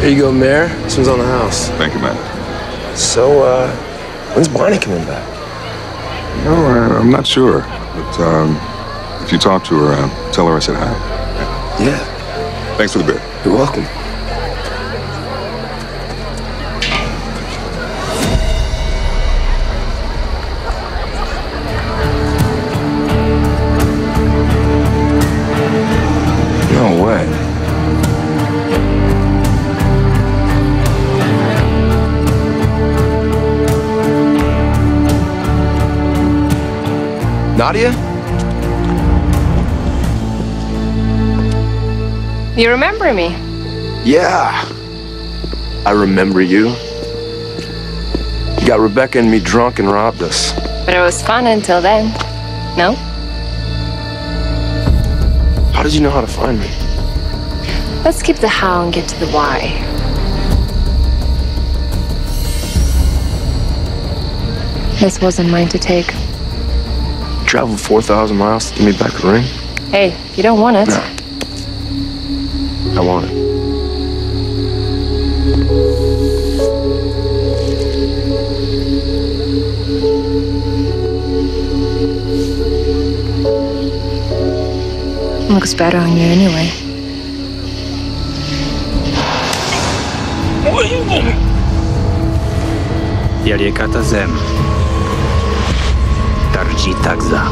Here you go, Mayor. This one's on the house. Thank you, man. So, uh, when's Bonnie coming back? No, I, I'm not sure. But um, if you talk to her, uh, tell her I said hi. Yeah, Thanks for the beer. you're welcome. Nadia? You remember me? Yeah. I remember you. You got Rebekah and me drunk and robbed us. But it was fun until then. No? How did you know how to find me? Let's skip the how and get to the why. This wasn't mine to take. Travel 4,000 miles to give me back the ring? Hey, you don't want it. No. I want it. It looks better on you anyway. What do you want? Yarikata Zem. Тарджи Такза.